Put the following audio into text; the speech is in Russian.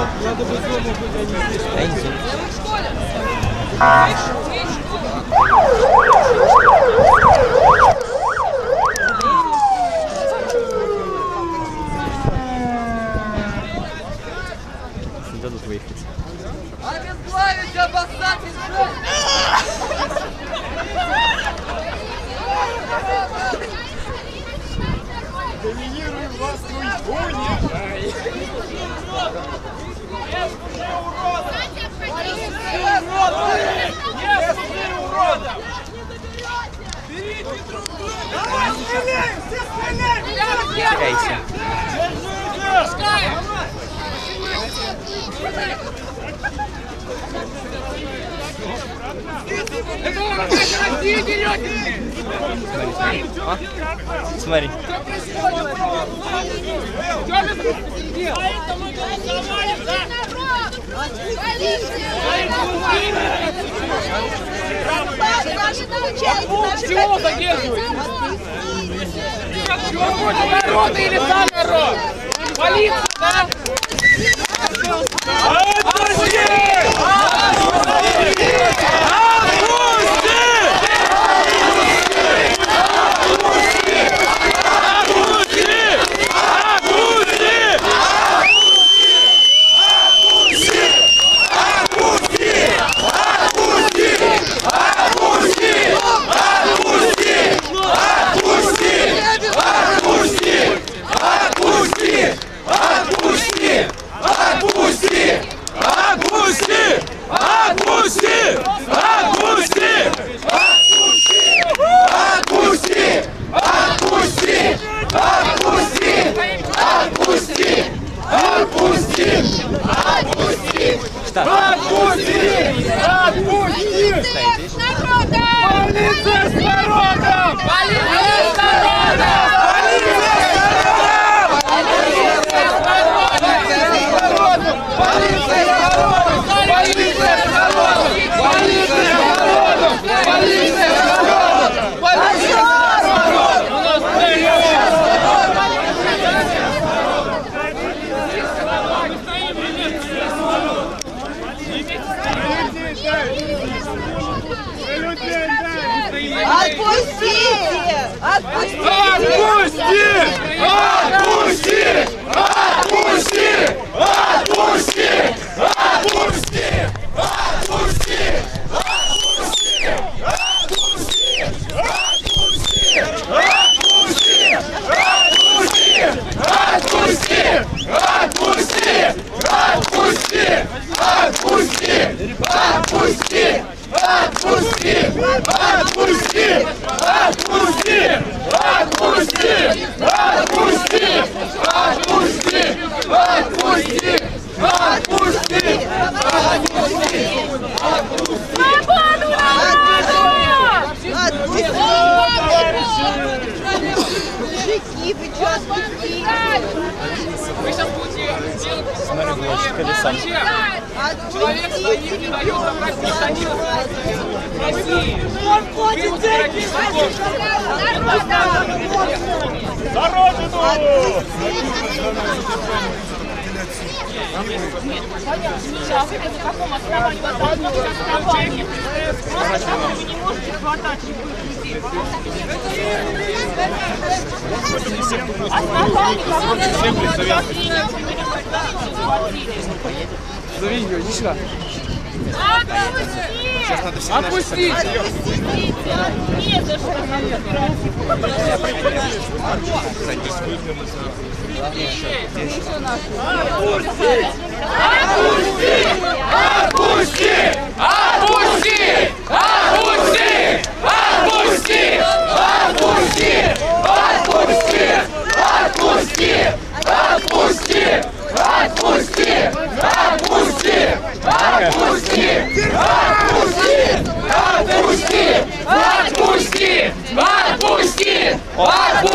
Надо быть дома быть, а не здесь. Да, не здесь. Вы в школе? Вы в школе? Не дадут выехать. Обезглавить, обоссать и сжать! Доминируем вас, ну его нет! Стреляйся. Это вы, блядь, Россию берете! Унижай. Теряйся. А? Смотри. Чего задерживаете? Народ или сам народ? Полиция, да? Отпустите! Вы что, отпустите? Вы сейчас будете делать Смотри, глочик колесом. Человек стоит, не дает забрать гражданина России. Вы ему террористов За Родину! Сейчас, это на каком основании? Просто так вы не можете хватать людей. Зови ее, иди сюда. Отпусти! Отпустите! Отпустите! Нет, за что! Отпусти! Отпусти! Vai,